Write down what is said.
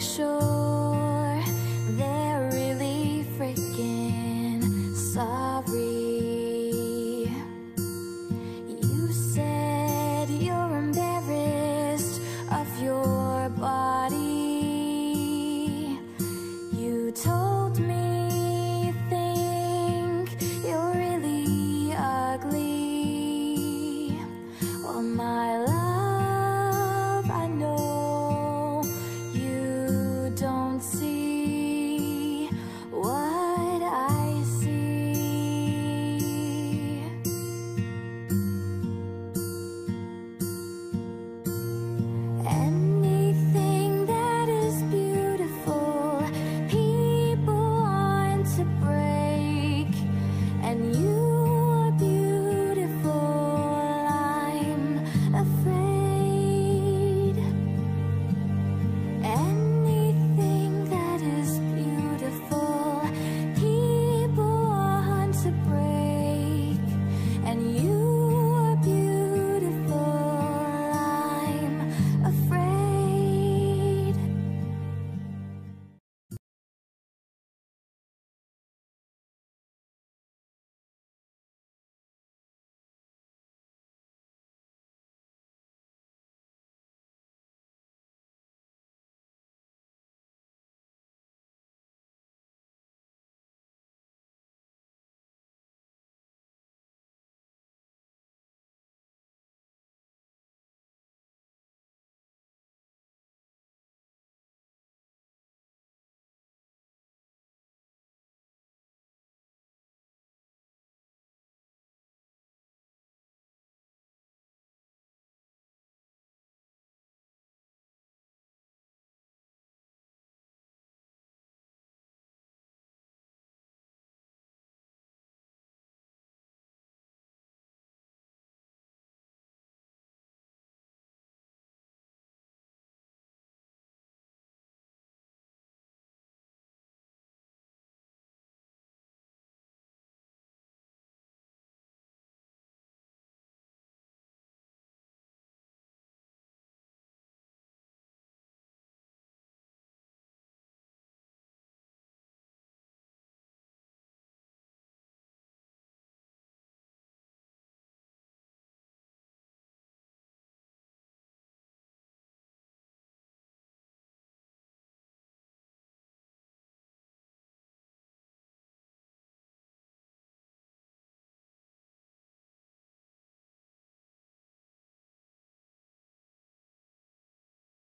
手说。